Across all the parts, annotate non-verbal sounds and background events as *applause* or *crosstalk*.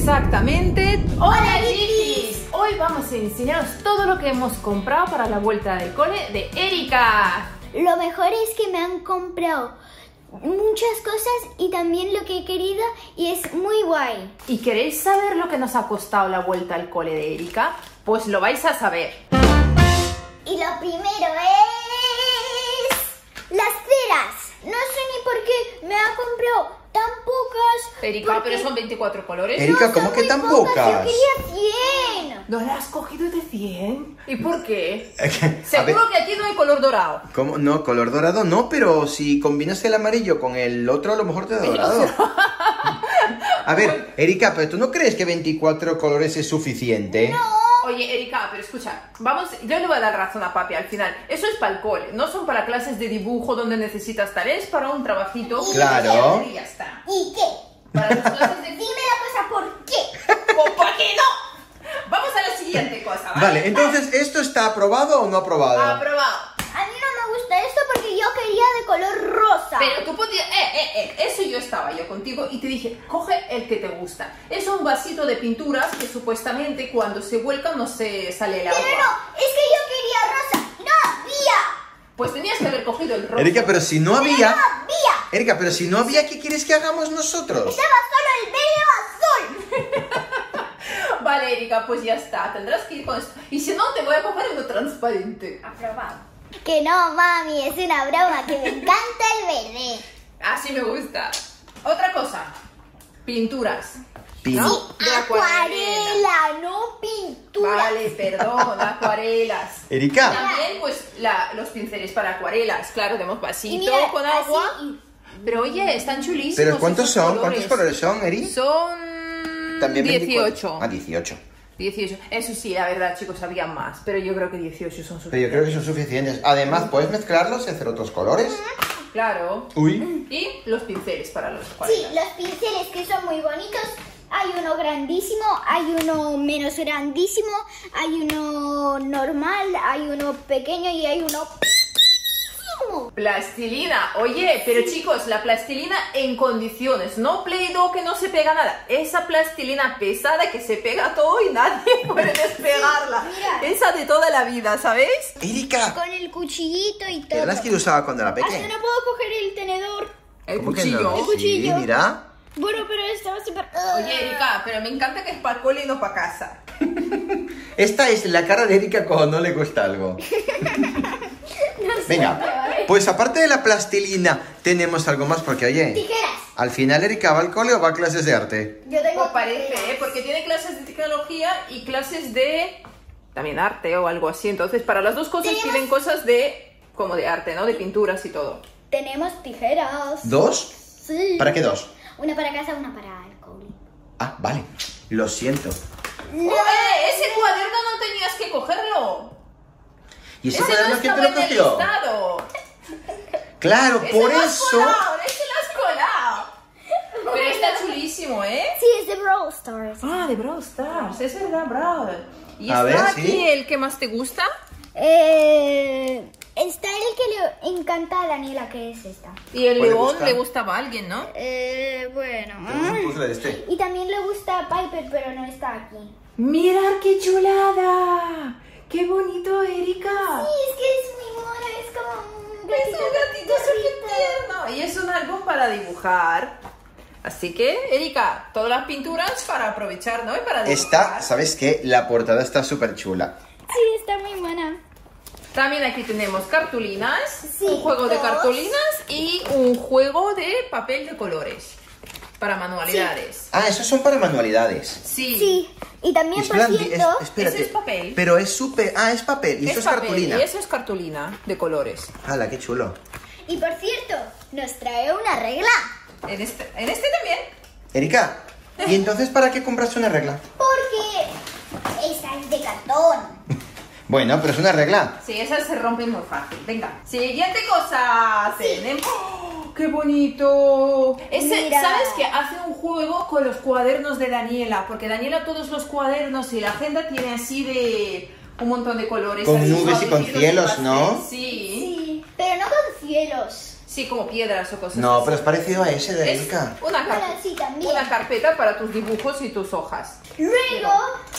Exactamente. ¡Hola, Gigis! Hoy vamos a enseñaros todo lo que hemos comprado para la vuelta del cole de Erika. Lo mejor es que me han comprado muchas cosas y también lo que he querido y es muy guay. ¿Y queréis saber lo que nos ha costado la vuelta al cole de Erika? Pues lo vais a saber. Y lo primero es las ceras. No sé ni por qué me ha comprado tan pocas. Erika, porque pero son 24 colores. Erika, son ¿cómo que tan Yo pocas? quería 100. ¿No la has cogido de 100? ¿Y por qué? *laughs* Ver, Seguro que aquí no hay color dorado. ¿cómo? No, color dorado no, pero si combinas el amarillo con el otro, a lo mejor te da dorado. *laughs* A ver, Erika, ¿pero tú no crees que 24 colores es suficiente? Oye, Erika, pero escucha, vamos, yo le voy a dar razón a papi al final. Eso es para el cole, no son para clases de dibujo donde necesitas tareas, para un trabajito. Claro. Y ya está. ¿Y qué? Para las clases de Dime la cosa por qué. ¿Por por qué no? Vamos a la siguiente cosa, ¿vale? Vale, entonces, ¿esto está aprobado o no aprobado? Aprobado. A mí no me gusta esto porque yo quería de color rosa. Pero tú podías, eh, eh, eh, eso yo estaba yo contigo y te dije, coge el que te gusta. Es un vasito de pinturas que supuestamente cuando se vuelca no se sale el agua. Pero no, es que yo quería rosa. No había. Pues tenías que haber cogido el rojo. Erika, pero si no No había... Erika, pero si no había, ¿qué quieres que hagamos nosotros? Estaba solo el verde azul. *laughs* Vale, Erika, pues ya está, tendrás que ir con esto. Y si no, te voy a coger uno transparente. Aprobado. Que no, mami, es una broma, que me encanta el verde. Así me gusta. Otra cosa, pinturas. Pin- ¿No? De Acuarela, no pintura. Vale, perdón, *laughs* acuarelas. Erika, También, pues, la- los pinceles para acuarelas. Claro, tenemos vasito mira, con así agua. y- Pero oye, están chulísimos. ¿pero cuántos esos son? ¿Cuántos colores son, Eri? Son También 24. 18. Ah, 18. 18. Eso sí, la verdad, chicos, había más. Pero yo creo que 18 son suficientes. Pero yo creo que son suficientes. Además, puedes mezclarlos y hacer otros colores. Claro. Uy. Y los pinceles para los Sí, acuarelas. los pinceles que son muy bonitos. Hay uno grandísimo, hay uno menos grandísimo, hay uno normal, hay uno pequeño y hay uno. Plastilina. Oye, pero chicos, la plastilina en condiciones. No Play-Doh que no se pega nada. Esa plastilina pesada que se pega todo y nadie *laughs* puede despegarla. mira. Esa de toda la vida, ¿sabéis? Erika, Con el cuchillito y todo. ¿eras que lo usaba cuando era Hasta pequeña? no puedo coger el tenedor. El ¿Cómo que cuchillo. no? El cuchillo. Sí, mira. Bueno, pero estaba súper... Oye, Erika, pero me encanta que es para el cole y no para casa. *laughs* Esta es la cara de Erika cuando no le cuesta algo. *laughs* Venga, pues aparte de la plastilina, tenemos algo más porque, oye, Tijeras. al final Erika va al cole o va a clases de arte. Yo tengo Pues parece. ¿eh? Porque tiene clases de tecnología y clases de también arte o algo así. Entonces, para las dos cosas Tenemos- tienen cosas de como de arte, ¿no? De pinturas y todo. Tenemos tijeras. ¿Dos? Sí. ¿Para qué dos? Una para casa, una para el cole. Ah, vale. Lo siento. ¡Oye! Ese cuaderno no tenías que cogerlo. ¿Y ese Ese no cuaderno quién te lo en el cogió? Claro, Ese por eso. colado, ese lo has colado. Pero está *laughs* chulísimo, ¿eh? Sí, es de Brawl Stars. Ah, de Brawl Stars, es verdad, Brawl. ¿Y A está ver, aquí sí. el que más te gusta? Eh, está el que le encanta a Daniela, que es esta. Y el león buscar. le gustaba a alguien, ¿no? Eh, bueno. Este. Y también le gusta a Piper, pero no está aquí. ¡Mirad qué chulada! ¡Qué bonito, Erika! Sí, es que es muy mono, es como un Es un gatito súper tierno. Y es un álbum para dibujar. Así que, Erika, todas las pinturas para aprovechar, ¿no? Y para dibujar. Esta, ¿sabes qué? La portada está súper chula. Sí, está muy buena. También aquí tenemos cartulinas, Sí, un juego de cartulinas y un juego de papel de colores para manualidades. Ah, esos son para manualidades. Sí. Sí, y también, por cierto, es- espérate. ese es papel. Pero es súper. Ah, es papel. Y es, papel, cartulina. Y eso es cartulina de colores. ¡Hala, qué chulo! y por cierto, nos trae una regla. En este, en este también. Erika, ¿y entonces para qué compraste una regla? Porque esta es de cartón. *laughs* Bueno, pero es una regla. Sí, esas se rompen muy fácil. Venga. Siguiente cosa. Tenemos. ¡Oh, ¡Qué bonito! Ese, Mira. ¿Sabes que hace un juego con los cuadernos de Daniela? Porque Daniela todos los cuadernos y la agenda tiene así de un montón de colores. Con así nubes y con cielos. ¿no? Sí. Sí, pero no con cielos. Sí, como piedras o cosas No, así. pero es parecido a ese de Es Erika. una, Bueno, carpe- sí, también. una carpeta para tus dibujos y tus hojas. Luego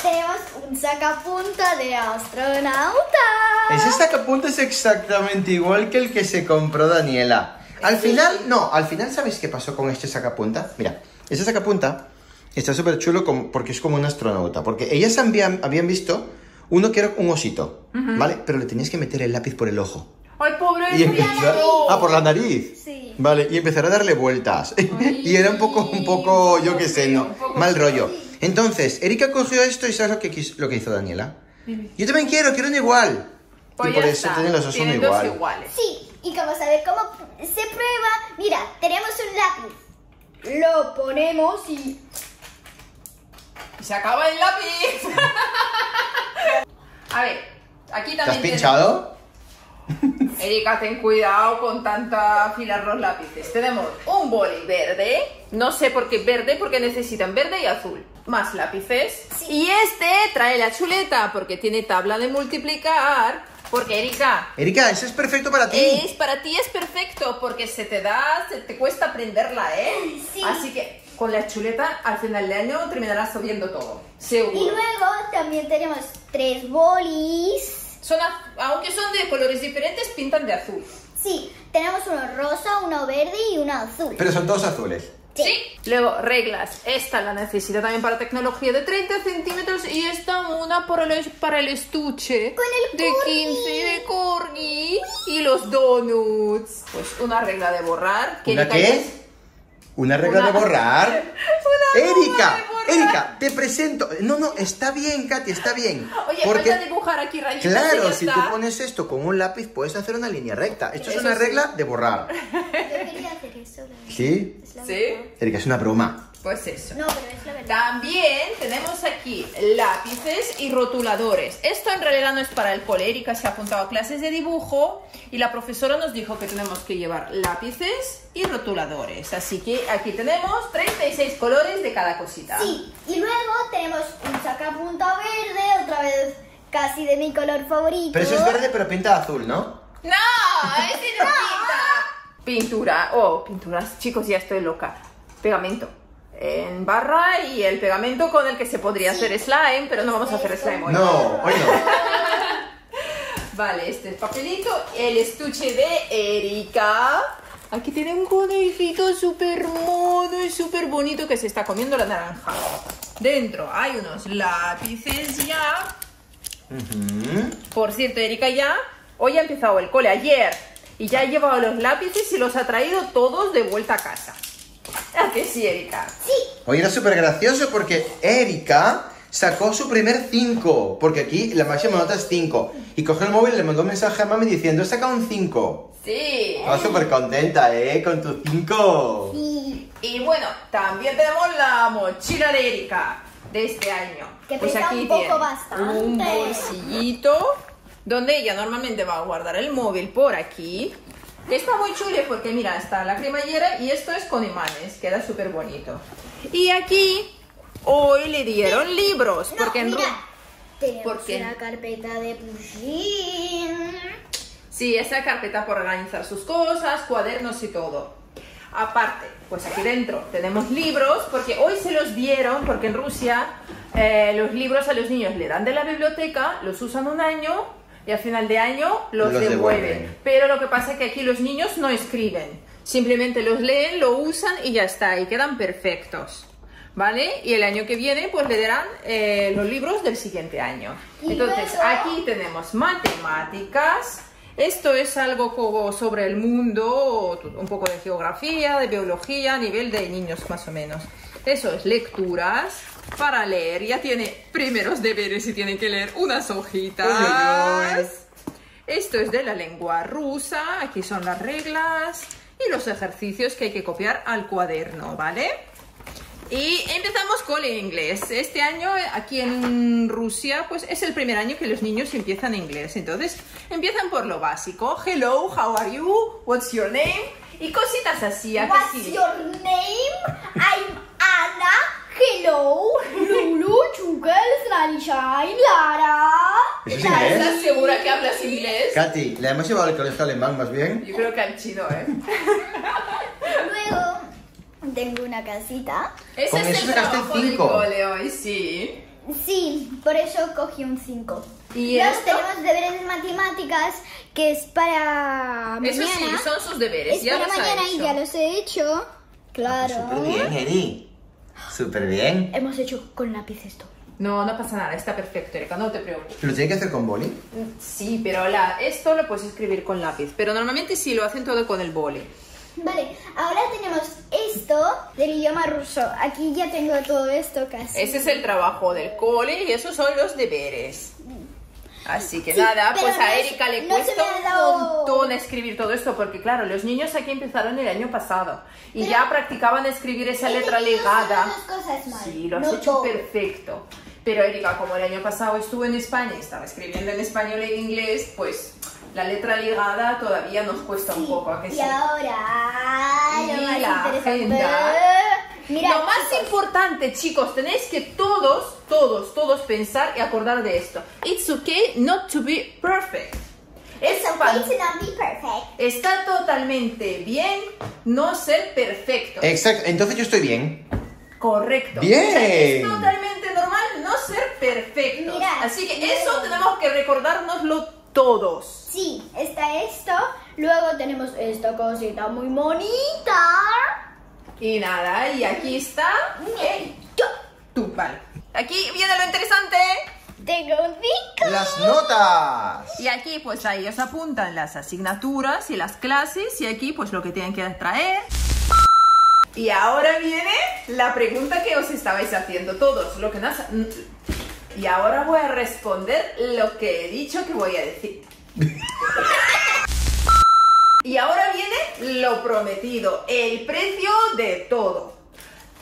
tenemos un sacapunta de astronauta. Ese sacapunta es exactamente igual que el que se compró Daniela. Al Sí. final, no, al final, ¿sabes qué pasó con este sacapunta? Mira, este sacapunta está súper chulo como- porque es como un astronauta. Porque ellas habían, habían visto uno que era un osito, ¿vale? Pero le tenías que meter el lápiz por el ojo. ¡Ay, pobre! Y empezar... Ah, por la nariz. Sí. Vale, y empezar a darle vueltas. *laughs* y era un poco, un poco, yo qué sé, no, Un mal rollo. Entonces, Erika cogió esto y ¿sabes lo que, lo que hizo Daniela? Yo también quiero, quiero uno igual. Pues y por eso está, tienen los dos son tienen dos igual. iguales. Sí, y como saber cómo se prueba, mira, tenemos un lápiz. Lo ponemos y Y se acaba el lápiz. A ver, aquí ¿Te has también. pinchado? tenemos- Erika, ten cuidado con tanta afilar los lápices. Tenemos un boli verde. No sé por qué verde, porque necesitan verde y azul. Más lápices. Sí. Y este trae la chuleta porque tiene tabla de multiplicar. Porque Erika, Erika, eso es perfecto para ti. Es, para ti es perfecto porque se te da, se te cuesta aprenderla, ¿eh? Sí. Así que con la chuleta al final del año terminarás sabiendo todo, seguro. Y luego también tenemos tres bolis. Son a- aunque son de colores diferentes, pintan de azul. Sí, tenemos uno rosa, uno verde y uno azul. Pero son todos azules. ¿Sí? Luego, reglas. Esta la necesito también para tecnología de 30 centímetros y esta una para el, para el estuche Con el de corgi. 15 de corgi y los donuts. Pues una regla de borrar. que ¿Una qué? ya- ¿Una regla Una- de borrar? *laughs* Una Erika, de borrar. Erika, te presento. No, no, está bien, Katy, está bien. Oye, Porque, falta dibujar aquí rayitas claro, si tú pones esto con un lápiz, puedes hacer una línea recta. Esto es una sí. regla de borrar. Yo quería hacer eso. la verdad. ¿Sí? Es la ¿Sí? verdad. Erika, es una broma. Pues eso. No, pero es la verdad. También tenemos aquí lápices y rotuladores. Esto en realidad no es para el cole. Erika se ha apuntado a clases de dibujo y la profesora nos dijo que tenemos que llevar lápices y rotuladores. Así que aquí tenemos 36 colores de cada cosita. Sí, y luego tenemos un sacapunta verde, otra vez casi de mi color favorito. Pero eso es verde, pero pinta azul, ¿no? ¡No! ¡Ese no pinta! *laughs* Pintura. Oh, pinturas. Chicos, ya estoy loca. Pegamento. En barra y el pegamento con el que se podría hacer slime, pero no vamos a hacer slime hoy. No, hoy no. *laughs* Vale, este es papelito, el estuche de Erika. Aquí tiene un conejito súper mono y súper bonito que se está comiendo la naranja. Dentro hay unos lápices ya. Por cierto, Erika ya hoy ha empezado el cole ayer y ya ha llevado los lápices y los ha traído todos de vuelta a casa. ¿A que sí, Erika? Sí, Hoy era súper gracioso porque Erika sacó su primer 5. Porque aquí la máxima nota es 5. Y cogió el móvil y le mandó un mensaje a mami diciendo: He sacado un 5. Sí. Estaba súper contenta, ¿eh? Con tu 5. y Y bueno, también tenemos la mochila de Erika de este año. Que pues pesa aquí un poco tiene bastante. un bolsillito donde ella normalmente va a guardar el móvil por aquí. Está muy chulo porque mira, está la cremallera y esto es con imanes, queda súper bonito. Y aquí hoy le dieron libros no, porque en tenemos una carpeta de pushing. Sí, esa carpeta por organizar sus cosas, cuadernos y todo. Aparte, pues aquí dentro tenemos libros, porque hoy se los dieron, porque en Rusia eh, los libros a los niños le dan de la biblioteca, los usan un año y al final de año los, Los devuelven. devuelven. Pero lo que pasa es que aquí los niños no escriben, simplemente los leen, lo usan y ya está, y quedan perfectos. ¿Vale? Y el año que viene, pues le darán eh, los libros del siguiente año. Y Entonces, aquí tenemos matemáticas. Esto es algo como sobre el mundo, un poco de geografía, de biología, a nivel de niños más o menos. Eso es lecturas para leer. Ya tiene primeros deberes y tiene que leer unas hojitas. Uy, uy, uy. Esto es de la lengua rusa. Aquí son las reglas y los ejercicios que hay que copiar al cuaderno, ¿vale? Y empezamos con el inglés. Este año aquí en Rusia, pues es el primer año que los niños empiezan inglés. Entonces empiezan por lo básico. Hello, how are you? What's your name? Y cositas así. ¿a What's sí? your name? I'm Anna. Hello. Lulu, Chuckles, Sunshine, Lara. ¿Eso es inglés? ¿Estás segura que hablas inglés? Katy, ¿le hemos llevado al colegio alemán más bien? Yo creo que al chino, ¿eh? *laughs* Tengo una casita. Ese Con es eso el trabajo del cinco. cole hoy, sí. Sí, por eso cogí un 5. ¿Y Luego esto? tenemos deberes de matemáticas, que es para Eso mañana. sí, son sus deberes. es ya para los ha mañana y ya los he hecho. Claro. Súper bien, Eri. Súper bien. Hemos hecho con lápiz esto. No, no pasa nada, está perfecto, Erika, no te preocupes. ¿Lo tiene que hacer con boli? Sí, pero la, esto lo puedes escribir con lápiz, pero normalmente sí lo hacen todo con el boli. Vale, ahora tenemos esto del idioma ruso. Aquí ya tengo todo esto casi. Ese es el trabajo del cole y esos son los deberes. Así que Sí, nada, pues no a Erika le no cuesta un montón escribir todo esto, porque claro, los niños aquí empezaron el año pasado y Pero- ya practicaban escribir esa letra legada. cosas mal, Sí, lo has no hecho todo. perfecto. Pero Erika, como el año pasado estuvo en España y estaba escribiendo en español e inglés, pues la letra ligada todavía nos cuesta un Sí, poco, ¿a que y sí? ahora Y lo más la agenda. Mira, Lo más chicos, importante, chicos, tenéis que todos, todos, todos pensar y acordar de esto. It's okay not to be perfect. Es it's okay to not be perfect. Está totalmente bien no ser perfecto. Exacto, entonces yo estoy bien. Correcto. Bien. O sea, es totalmente normal no ser perfecto. Mira, Así que mira. eso tenemos que recordárnoslo todos. Sí, está esto. Luego tenemos esta cosita muy bonita. Y nada, y aquí está tú, vale. Aquí viene lo interesante. Tengo un cinco. Las notas. Y aquí pues ahí os apuntan las asignaturas y las clases y aquí pues lo que tienen que traer. Y ahora viene la pregunta que os estabais haciendo todos, lo que nos... Y ahora voy a responder lo que he dicho que voy a decir. y ahora viene lo prometido, el precio de todo.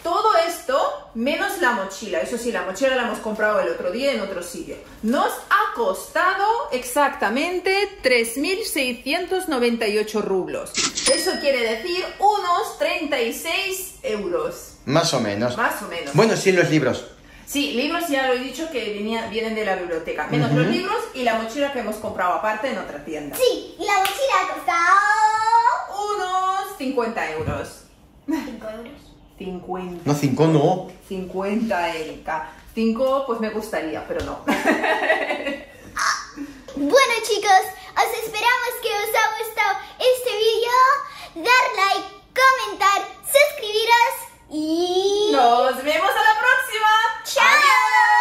Todo esto menos la mochila. Eso sí, la mochila la hemos comprado el otro día en otro sitio. Nos ha costado exactamente 3.698 rublos. Eso quiere decir unos 36 euros. Más o menos. Más o menos. Bueno, sí, los libros. Sí, libros ya lo he dicho que vienen de la biblioteca, menos los libros y la mochila que hemos comprado aparte en otra tienda. Sí, y la mochila ha costado unos 50 euros. ¿5 euros? 50. No, 5 no. 50, Erika. 5 pues me gustaría, pero no. *laughs* Ah, bueno chicos, os esperamos que os ha gustado este vídeo. Dar like, comentar, suscribiros y nos vemos a la próxima. Chao.